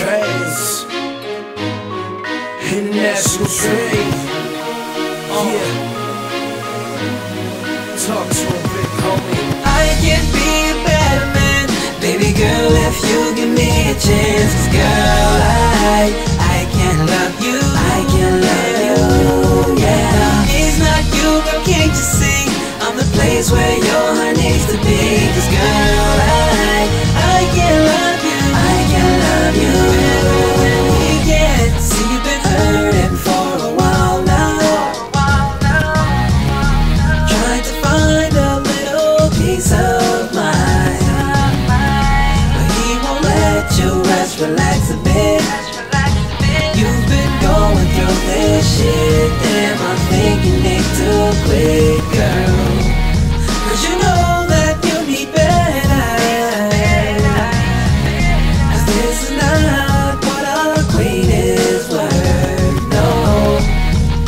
trains in National Trade. Oh. Yeah. Talk to a big homie. I can be a better man, baby girl, if you give me a chance, girl. Relax a bit. You've been going through this shit. Damn, I think you need to quit, girl